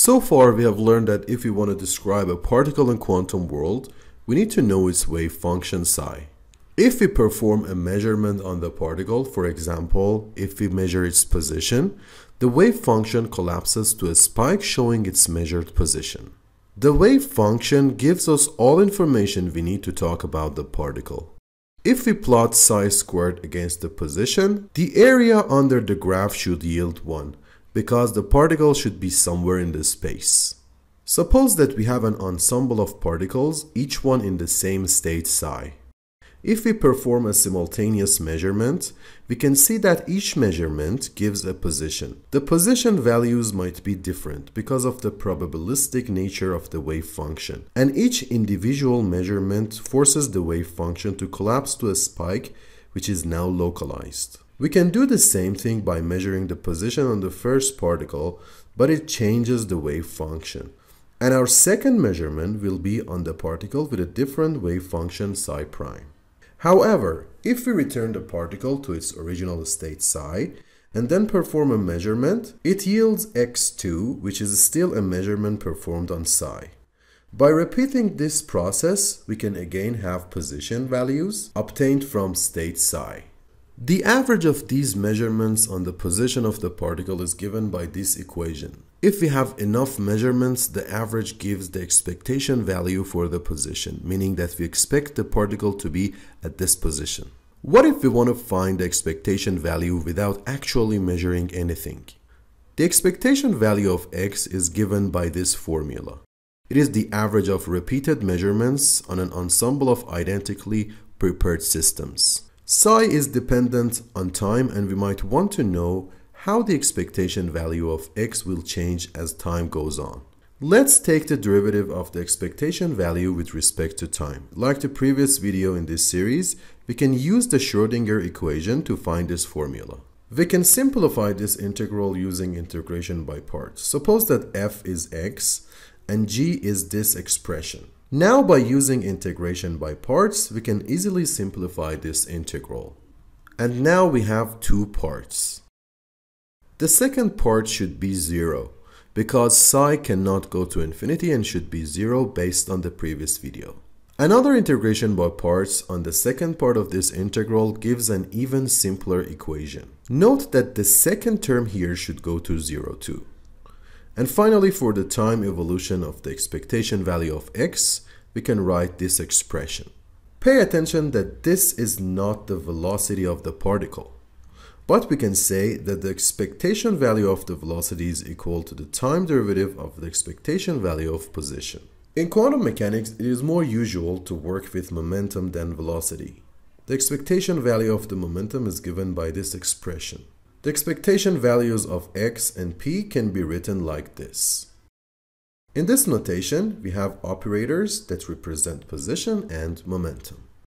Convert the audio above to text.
So far, we have learned that if we want to describe a particle in quantum world, we need to know its wave function psi. If we perform a measurement on the particle, for example, if we measure its position, the wave function collapses to a spike showing its measured position. The wave function gives us all information we need to talk about the particle. If we plot psi squared against the position, the area under the graph should yield 1 because the particle should be somewhere in the space. Suppose that we have an ensemble of particles, each one in the same state psi. If we perform a simultaneous measurement, we can see that each measurement gives a position. The position values might be different because of the probabilistic nature of the wave function, and each individual measurement forces the wave function to collapse to a spike which is now localized. We can do the same thing by measuring the position on the first particle, but it changes the wave function. And our second measurement will be on the particle with a different wave function psi prime. However, if we return the particle to its original state psi, and then perform a measurement, it yields x2, which is still a measurement performed on psi. By repeating this process, we can again have position values obtained from state psi. The average of these measurements on the position of the particle is given by this equation. If we have enough measurements, the average gives the expectation value for the position, meaning that we expect the particle to be at this position. What if we want to find the expectation value without actually measuring anything? The expectation value of x is given by this formula. It is the average of repeated measurements on an ensemble of identically prepared systems. Psi is dependent on time and we might want to know how the expectation value of x will change as time goes on. Let's take the derivative of the expectation value with respect to time. Like the previous video in this series, we can use the Schrodinger equation to find this formula. We can simplify this integral using integration by parts. Suppose that f is x and g is this expression. Now by using integration by parts, we can easily simplify this integral. And now we have two parts. The second part should be 0, because psi cannot go to infinity and should be 0 based on the previous video. Another integration by parts on the second part of this integral gives an even simpler equation. Note that the second term here should go to 0 too. And finally, for the time evolution of the expectation value of x, we can write this expression. Pay attention that this is not the velocity of the particle, but we can say that the expectation value of the velocity is equal to the time derivative of the expectation value of position. In quantum mechanics, it is more usual to work with momentum than velocity. The expectation value of the momentum is given by this expression. The expectation values of x and p can be written like this. In this notation, we have operators that represent position and momentum.